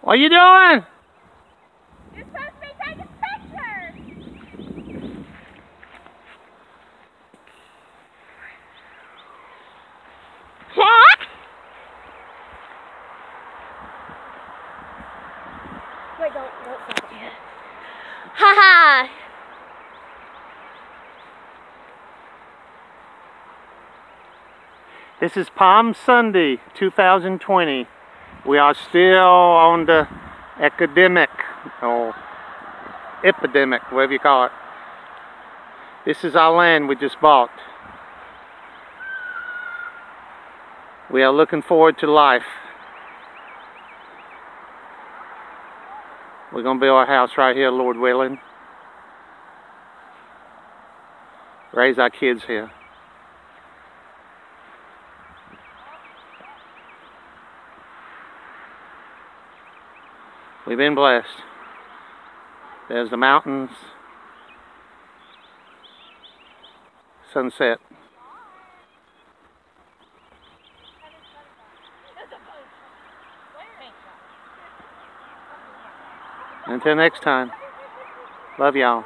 What are you doing? You're supposed to be taking pictures. Jack? Wait, don't, don't stop it yet. Ha ha! This is Palm Sunday 2020. We are still on the academic or epidemic, whatever you call it. This is our land we just bought. We are looking forward to life. We're going to build our house right here, Lord willing. Raise our kids here. We've been blessed. There's the mountains, sunset. Until next time, love y'all.